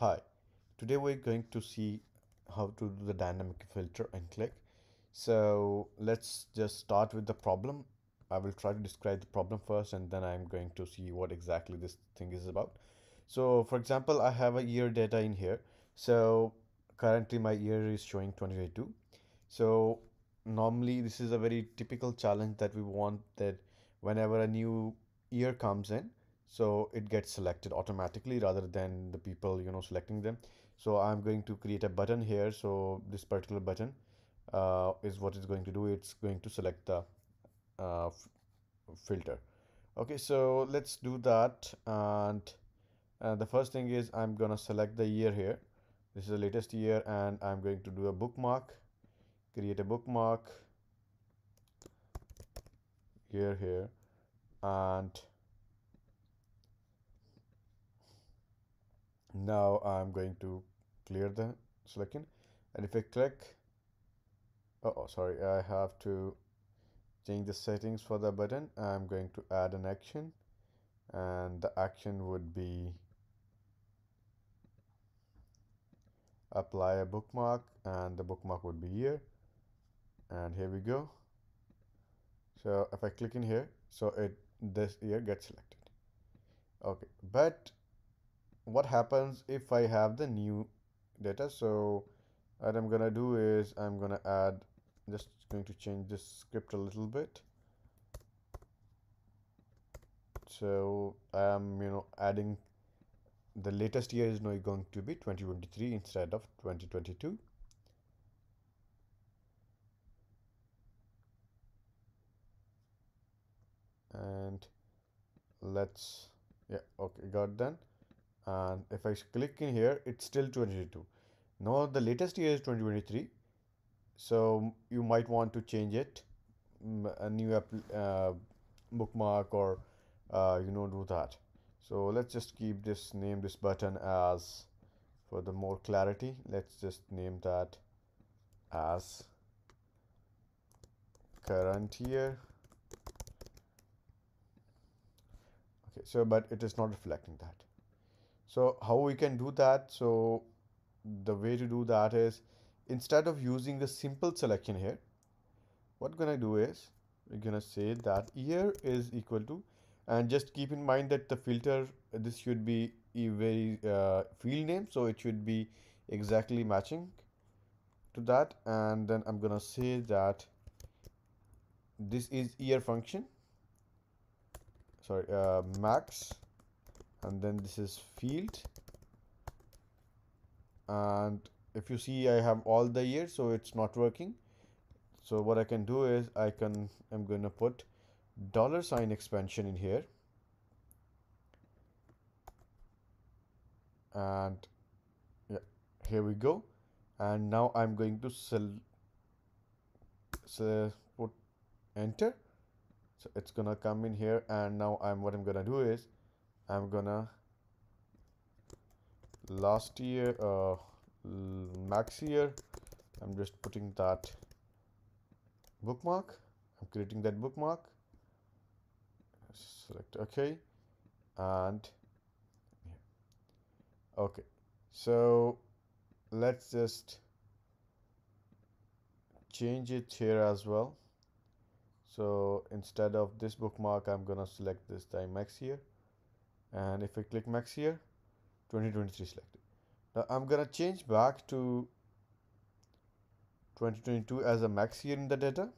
Hi, today we're going to see how to do the dynamic filter and Qlik. So let's just start with the problem. I will try to describe the problem first and then I'm going to see what exactly this thing is about. So for example, I have a year data in here. So currently my year is showing 2022. So normally this is a very typical challenge that we want that whenever a new year comes in, so it gets selected automatically rather than the people you know selecting them. So i'm going to create a button here. So this particular button uh, is what it's going to do. It's going to select the uh, filter. Okay so let's do that. And uh, the first thing is i'm gonna select the year here. This is the latest year and i'm going to do a bookmark. Create a bookmark. Here here. And now I'm going to clear the selection and if I click oh, oh sorry I have to change the settings for the button. I'm going to add an action and the action would be apply a bookmark and the bookmark would be here. And here we go. So if I click in here so it this year gets selected. Okay but what happens if I have the new data? So what I'm gonna do is I'm gonna add just going to change this script a little bit. So I am you know adding the latest year is now going to be 2023 instead of 2022 and let's yeah okay got done and if I click in here it's still 2022 now the latest year is 2023 so you might want to change it. A new uh, bookmark or uh, you know do that. So let's just keep this name this button as for the more clarity let's just name that as current year. Okay so but it is not reflecting that so how we can do that? So the way to do that is instead of using the simple selection here what gonna do is we're gonna say that year is equal to and just keep in mind that the filter this should be a very uh, field name so it should be exactly matching to that. And then I'm gonna say that this is year function. Sorry uh, max and then this is field. And if you see I have all the years so it's not working. So what I can do is I can I'm to put dollar sign expansion in here. And yeah here we go. And now I'm going to sell so put enter. So it's gonna come in here and now I'm what I'm gonna do is I'm gonna last year uh, max year I'm just putting that bookmark. I'm creating that bookmark. Select OK and okay. So let's just change it here as well. So instead of this bookmark I'm gonna select this time max here and if I click max here 2023 selected. Now I'm gonna change back to 2022 as a max year in the data.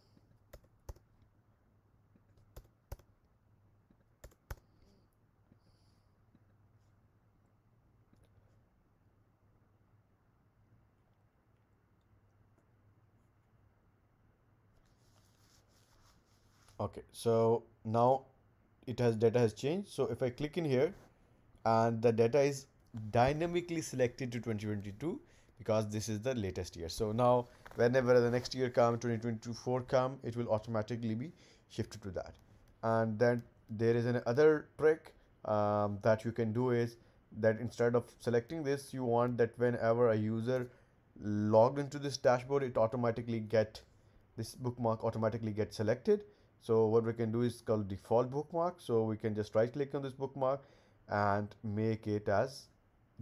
Okay so now it has data has changed. So if I click in here and the data is dynamically selected to 2022 because this is the latest year. So now whenever the next year come 2024 come it will automatically be shifted to that. And then there is another trick um, that you can do is that instead of selecting this you want that whenever a user logged into this dashboard it automatically get this bookmark automatically get selected so what we can do is called default bookmark. So we can just right click on this bookmark and make it as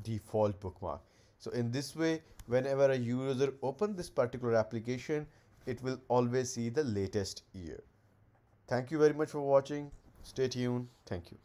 default bookmark. So in this way whenever a user open this particular application it will always see the latest year. Thank you very much for watching. Stay tuned. Thank you